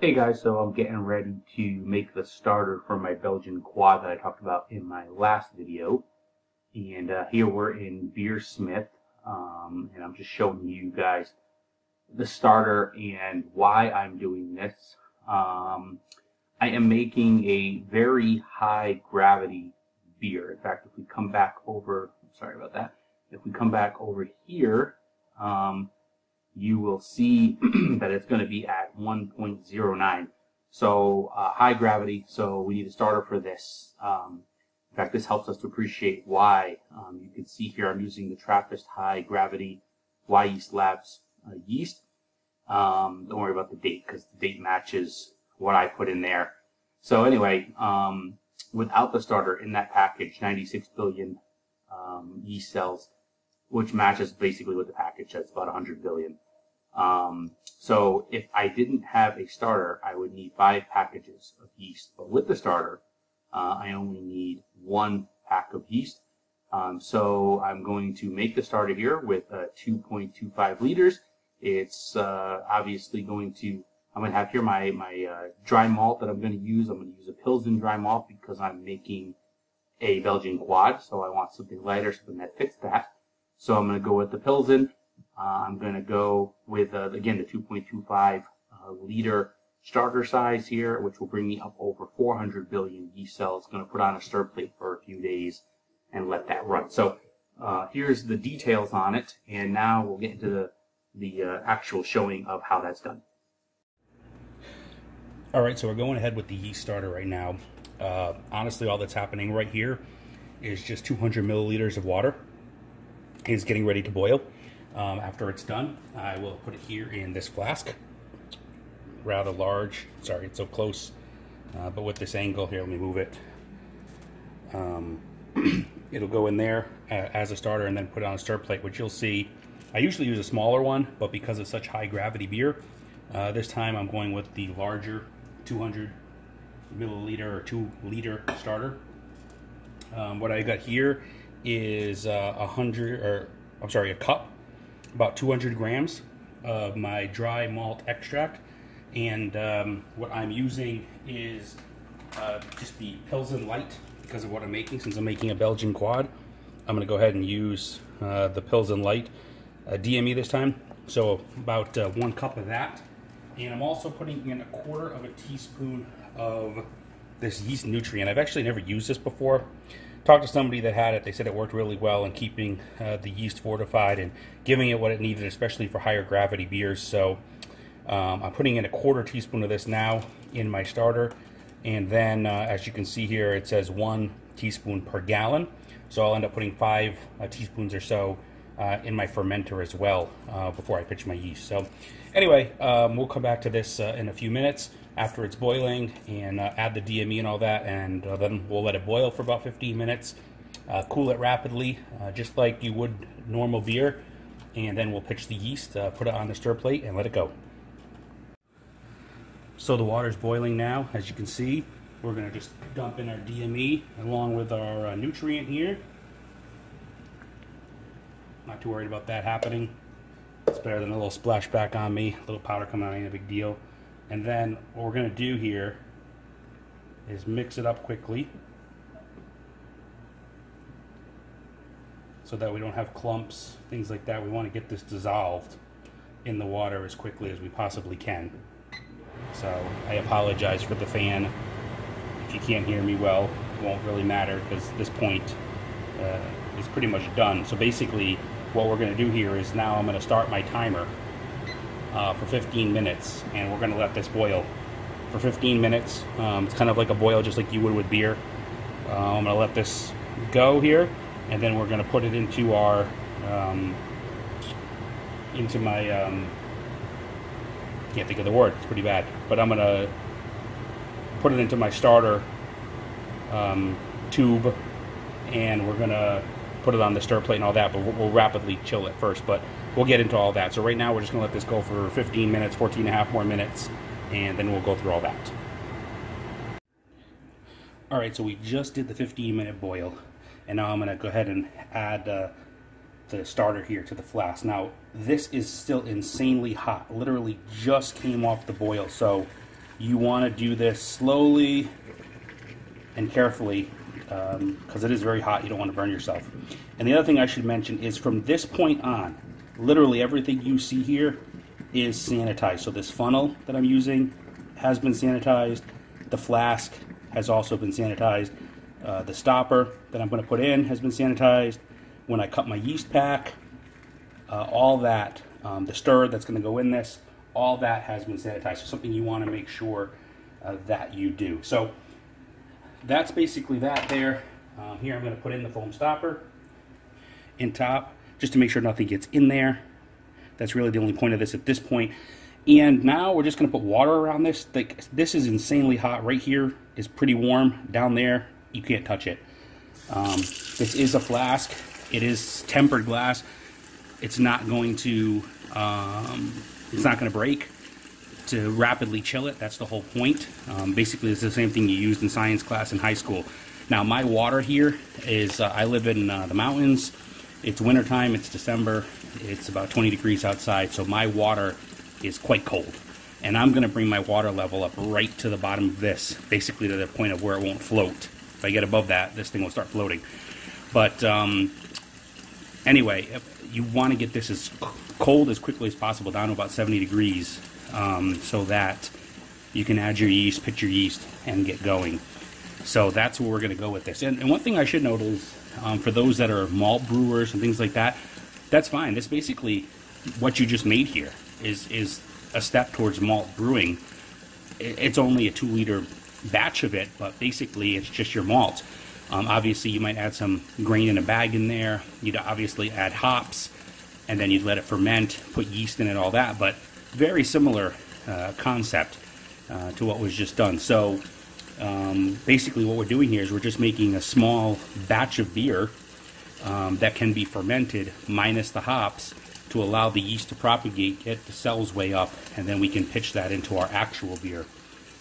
Hey guys, so I'm getting ready to make the starter for my Belgian quad that I talked about in my last video. And uh, here we're in Beersmith, um, and I'm just showing you guys the starter and why I'm doing this. Um, I am making a very high gravity beer. In fact, if we come back over, sorry about that, if we come back over here, um, you will see that it's going to be at 1.09. So uh, high gravity, so we need a starter for this. Um, in fact, this helps us to appreciate why. Um, you can see here I'm using the Trappist high gravity Wyeast Labs uh, yeast. Um, don't worry about the date because the date matches what I put in there. So anyway, um, without the starter in that package, 96 billion um, yeast cells, which matches basically what the package says, about 100 billion. Um, so if I didn't have a starter, I would need five packages of yeast. But with the starter, uh, I only need one pack of yeast. Um, so I'm going to make the starter here with uh, 2.25 liters. It's uh, obviously going to, I'm going to have here my, my uh, dry malt that I'm going to use. I'm going to use a Pilsen dry malt because I'm making a Belgian quad. So I want something lighter, something that fits that. So I'm going to go with the Pilsen. Uh, I'm going to go with, uh, again, the 2.25 uh, liter starter size here, which will bring me up over 400 billion yeast cells. Going to put on a stir plate for a few days and let that run. So uh, here's the details on it, and now we'll get into the, the uh, actual showing of how that's done. All right, so we're going ahead with the yeast starter right now. Uh, honestly, all that's happening right here is just 200 milliliters of water is getting ready to boil. Um, after it's done, I will put it here in this flask. Rather large. Sorry, it's so close. Uh, but with this angle here, let me move it. Um, it'll go in there uh, as a starter and then put on a stir plate, which you'll see. I usually use a smaller one, but because of such high gravity beer, uh, this time I'm going with the larger 200 milliliter or 2 liter starter. Um, what I got here is uh, a hundred or I'm sorry, a cup, about 200 grams of my dry malt extract, and um, what I'm using is uh, just the Pilsen Light because of what I'm making. Since I'm making a Belgian quad, I'm going to go ahead and use uh, the Pilsen Light uh, DME this time. So about uh, one cup of that, and I'm also putting in a quarter of a teaspoon of this yeast nutrient. I've actually never used this before talked to somebody that had it. They said it worked really well in keeping uh, the yeast fortified and giving it what it needed, especially for higher gravity beers. So um, I'm putting in a quarter teaspoon of this now in my starter. And then, uh, as you can see here, it says one teaspoon per gallon. So I'll end up putting five uh, teaspoons or so uh, in my fermenter as well uh, before I pitch my yeast. So anyway, um, we'll come back to this uh, in a few minutes after it's boiling and uh, add the DME and all that and uh, then we'll let it boil for about 15 minutes. Uh, cool it rapidly uh, just like you would normal beer and then we'll pitch the yeast uh, put it on the stir plate and let it go. So the water's boiling now as you can see. We're to just dump in our DME along with our uh, nutrient here. Not too worried about that happening. It's better than a little splashback on me a little powder coming out ain't a big deal and then what we're going to do here is mix it up quickly so that we don't have clumps, things like that. We want to get this dissolved in the water as quickly as we possibly can. So I apologize for the fan. If you can't hear me well, it won't really matter because this point uh, is pretty much done. So basically what we're going to do here is now I'm going to start my timer uh, for 15 minutes and we're to let this boil for 15 minutes. Um, it's kind of like a boil just like you would with beer. Uh, I'm to let this go here and then we're to put it into our um, into my um, can't think of the word it's pretty bad but I'm to put it into my starter um, tube and we're to put it on the stir plate and all that but we'll, we'll rapidly chill it first but we'll get into all that. So right now we're just going to let this go for 15 minutes, 14 and a half more minutes, and then we'll go through all that. All right, so we just did the 15 minute boil, and now I'm going to go ahead and add uh, the starter here to the flask. Now, this is still insanely hot. Literally just came off the boil, so you want to do this slowly and carefully because um, it is very hot. You don't want to burn yourself. And the other thing I should mention is from this point on, literally everything you see here is sanitized. So this funnel that I'm using has been sanitized. The flask has also been sanitized. Uh, the stopper that I'm going to put in has been sanitized. When I cut my yeast pack, uh, all that, um, the stir that's going to go in this, all that has been sanitized. So something you want to make sure uh, that you do. So that's basically that there. Uh, here I'm going to put in the foam stopper in top just to make sure nothing gets in there. That's really the only point of this at this point. And now we're just going to put water around this. Like, this is insanely hot. Right here is pretty warm. Down there, you can't touch it. Um, this is a flask. It is tempered glass. It's not going to um, it's not going to break to rapidly chill it. That's the whole point. Um, basically, it's the same thing you used in science class in high school. Now, my water here is uh, I live in uh, the mountains. It's wintertime, it's December, it's about 20 degrees outside, so my water is quite cold. And I'm going to bring my water level up right to the bottom of this, basically to the point of where it won't float. If I get above that, this thing will start floating. But um, anyway, you want to get this as cold as quickly as possible, down to about 70 degrees, um, so that you can add your yeast, pitch your yeast, and get going. So that's where we're going to go with this. And, and, one thing I should note is um, for those that are malt brewers and things like that, that's fine. This basically what you just made here is is a step towards malt brewing. It's only a two liter batch of it, but basically it's just your malt. Um, obviously, you might add some grain in a bag in there. You'd obviously add hops, and then you'd let it ferment, put yeast in it, all that. But very similar uh, concept uh, to what was just done. So um, basically, what we're doing here is we're just making a small batch of beer um, that can be fermented minus the hops to allow the yeast to propagate, get the cells way up, and then we can pitch that into our actual beer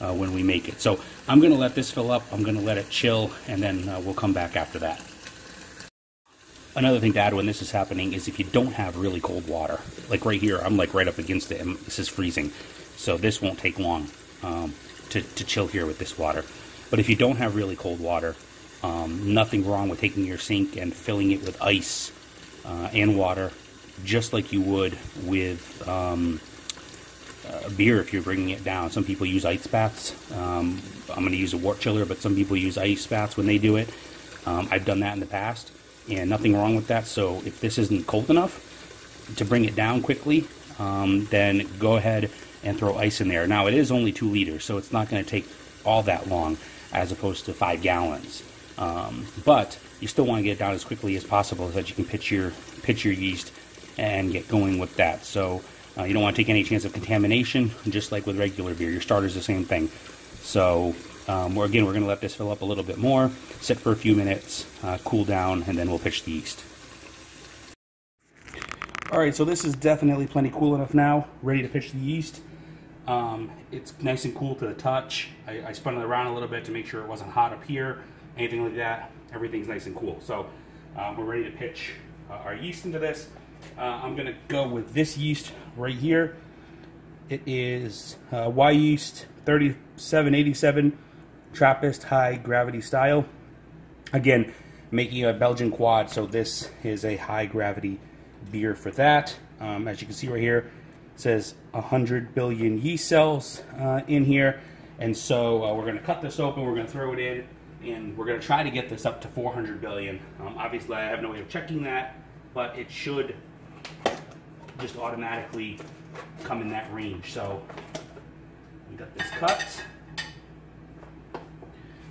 uh, when we make it. So I'm going to let this fill up, I'm going to let it chill, and then uh, we'll come back after that. Another thing to add when this is happening is if you don't have really cold water, like right here, I'm like right up against it, and this is freezing, so this won't take long um, to, to chill here with this water. But if you don't have really cold water, um, nothing wrong with taking your sink and filling it with ice uh, and water, just like you would with um, a beer if you're bringing it down. Some people use ice baths. Um, I'm going to use a wort chiller, but some people use ice baths when they do it. Um, I've done that in the past, and nothing wrong with that. So if this isn't cold enough to bring it down quickly, um, then go ahead and throw ice in there. Now it is only two liters, so it's not going to take all that long as opposed to five gallons. Um, but you still want to get it down as quickly as possible so that you can pitch your pitch your yeast and get going with that. So uh, you don't want to take any chance of contamination, just like with regular beer. Your starter is the same thing. So um, we're, again, we're going to let this fill up a little bit more, sit for a few minutes, uh, cool down, and then we'll pitch the yeast. All right, so this is definitely plenty cool enough now, ready to pitch the yeast. Um, it's nice and cool to the touch. I, I, spun it around a little bit to make sure it wasn't hot up here, anything like that. Everything's nice and cool. So um, we're ready to pitch uh, our yeast into this. Uh, I'm gonna go with this yeast right here. It is uh, Wyeast 3787 Trappist High Gravity Style. Again, making a Belgian quad, so this is a high gravity beer for that. Um, as you can see right here, says 100 billion yeast cells uh, in here. And so uh, we're going to cut this open, we're going to throw it in, and we're going to try to get this up to 400 billion. Um, obviously, I have no way of checking that, but it should just automatically come in that range. So we got this cut.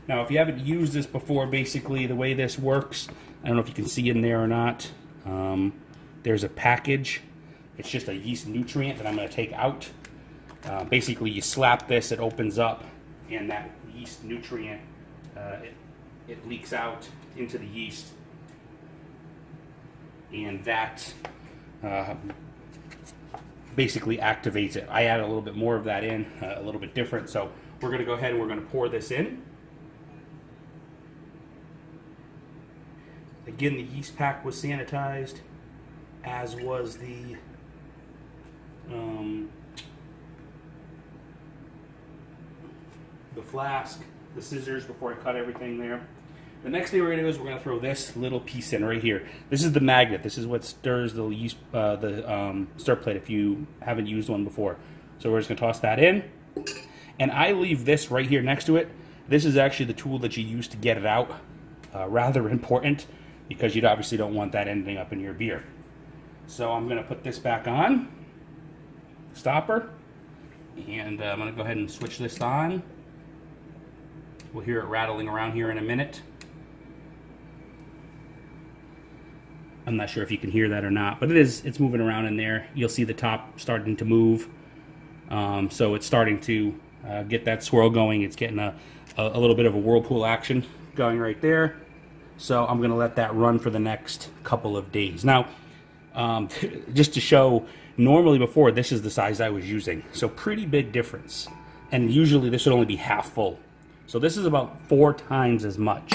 Now, if you haven't used this before, basically the way this works, I don't know if you can see in there or not. Um, there's a package. It's just a yeast nutrient that I'm going to take out. Uh, basically, you slap this, it opens up, and that yeast nutrient, uh, it, it leaks out into the yeast. And that uh, basically activates it. I add a little bit more of that in, uh, a little bit different. So we're going to go ahead and we're going to pour this in. Again, the yeast pack was sanitized, as was the um, the flask, the scissors before I cut everything there. The next thing we're to do is we're to throw this little piece in right here. This is the magnet. This is what stirs the uh, the um, stir plate if you haven't used one before. So we're just going to toss that in. And I leave this right here next to it. This is actually the tool that you use to get it out. Uh, rather important because you obviously don't want that ending up in your beer. So I'm going to put this back on. Stopper. And uh, I'm to go ahead and switch this on. We'll hear it rattling around here in a minute. I'm not sure if you can hear that or not, but it is, it's moving around in there. You'll see the top starting to move. Um, so it's starting to uh, get that swirl going. It's getting a, a, a, little bit of a whirlpool action going right there. So I'm to let that run for the next couple of days. Now, um, just to show, normally before, this is the size I was using. So pretty big difference. And usually this would only be half full. So this is about four times as much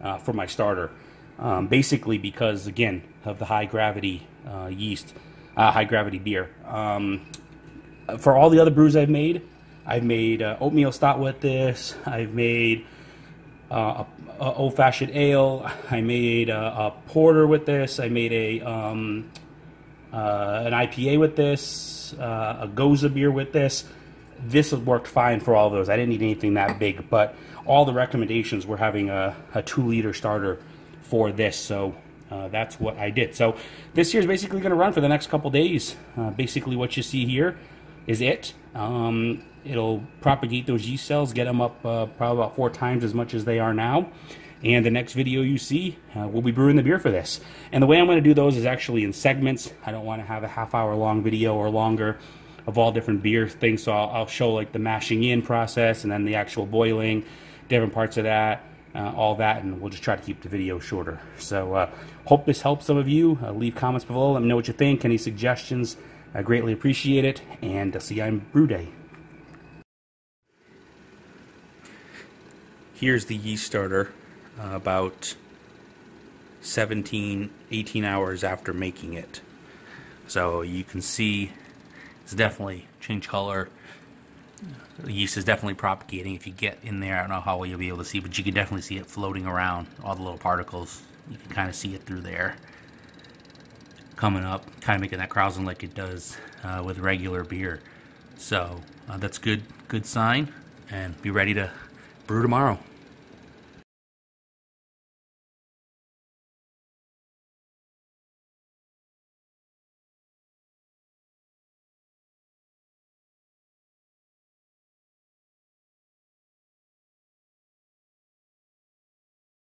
uh, for my starter. Um, basically because, again, of the high gravity uh, yeast, uh, high gravity beer. Um, for all the other brews I've made, I've made uh, oatmeal stout with this. I've made uh, a, a old fashioned ale. I made a, a, porter with this. I made a um, uh, an IPA with this. Uh, a Gose beer with this. This worked fine for all those. I didn't need anything that big, but all the recommendations were having a, a two liter starter for this. So uh, that's what I did. So this here is basically going to run for the next couple days. Uh, basically what you see here is it. Um, it'll propagate those yeast cells, get them up uh, probably about four times as much as they are now. And the next video you see, uh, we'll be brewing the beer for this. And the way I'm going to do those is actually in segments. I don't want to have a half hour long video or longer of all different beer things. So I'll, I'll show like the mashing in process and then the actual boiling, different parts of that uh, all that, and we'll just try to keep the video shorter. So, uh, hope this helps some of you. Uh, leave comments below. Let me know what you think. Any suggestions? I greatly appreciate it. And I'll see you on Brew Day. Here's the yeast starter uh, about 17, 18 hours after making it. So you can see it's definitely changed color the yeast is definitely propagating. If you get in there, I don't know how well you'll be able to see, but you can definitely see it floating around, all the little particles. You can kind of see it through there. Coming up, kind of making that krausen like it does uh, with regular beer. So uh, that's good, good sign, and be ready to brew tomorrow.